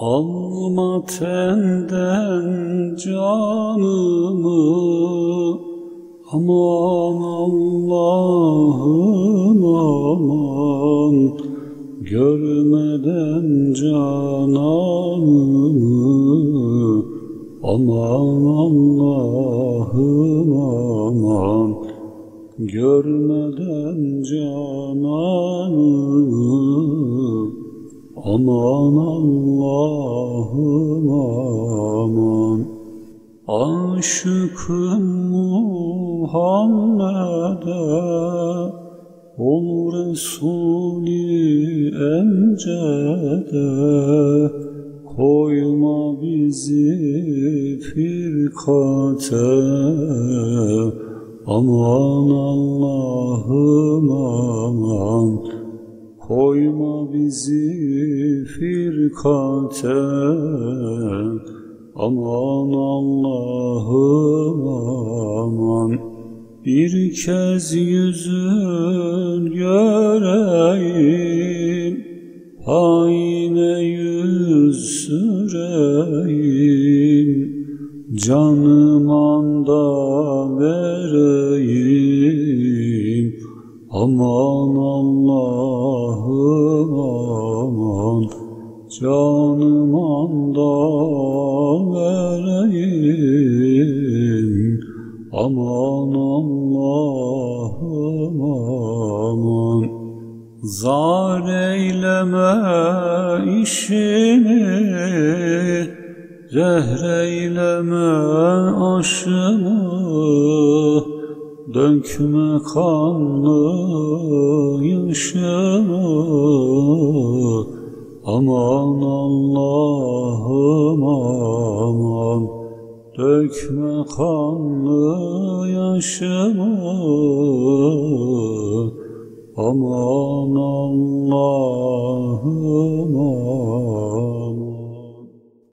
Alma tenden canımı Aman Allah'ım aman. Görmeden cananımı Aman Allah'ım aman. Görmeden cananımı Aman Allah'ım aman. Aşıkım Muhammed'e Ol Resulü emcede Koyma bizi firkate. Aman Allah'ım aman Koyma bizi firkate Aman Allah'ım aman. Bir kez yüzün göreyim Haine yüz süreyim. Canım anda vereyim Aman Allah'ım aman. Canım anda vereyim. Aman Allah'ım aman. Zar eyleme işini Zehreyleme aşımı Dökme kanlı yaşımı Aman Allah'ım aman. Dökme kanlı yaşımı Aman Allah'ım